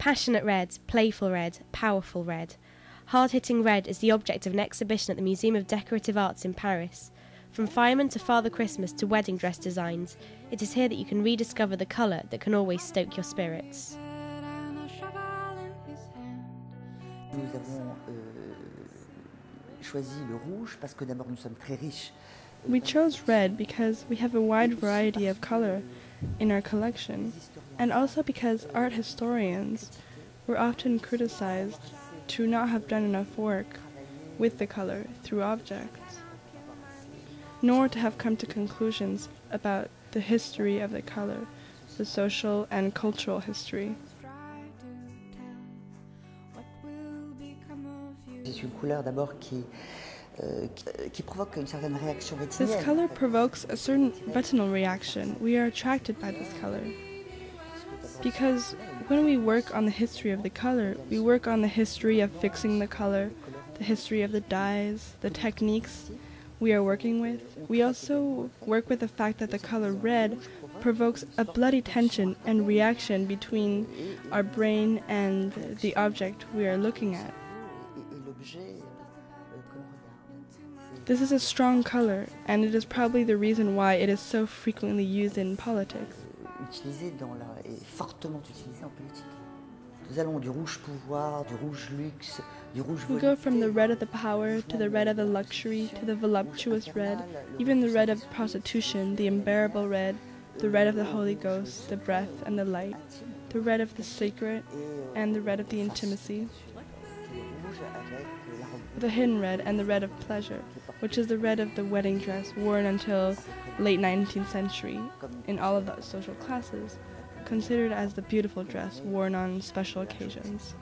Passionate red, playful red, powerful red. Hard hitting red is the object of an exhibition at the Museum of Decorative Arts in Paris. From fireman to Father Christmas to wedding dress designs, it is here that you can rediscover the colour that can always stoke your spirits. Nous avons euh, choisi le rouge parce que d'abord nous sommes très riches. We chose red because we have a wide variety of color in our collection, and also because art historians were often criticized to not have done enough work with the color through objects, nor to have come to conclusions about the history of the color, the social and cultural history. C'est une couleur d'abord qui, euh, qui, qui provoque une certaine réaction This color provokes a certain retinal reaction. We are attracted by this color. Because when we work on the history of the color, we work on the history of fixing the color, the history of the dyes, the techniques we are working with. We also work with the fact that the color red provokes a bloody tension and reaction between our brain and the object we are looking at. This is a strong color, and it is probably the reason why it is so frequently used in politics. Utilisé dans la, et fortement utilisé en politique. Nous allons du rouge pouvoir, du rouge luxe, du rouge We go from the red of the power to the red of the luxury to the voluptuous red, even the red of prostitution, the unbearable red, the red of the Holy Ghost, the breath and the light, the red of the sacred, and the red of the intimacy, the hidden red and the red of pleasure, which is the red of the wedding dress worn until late 19th century in all of the social classes, considered as the beautiful dress worn on special occasions.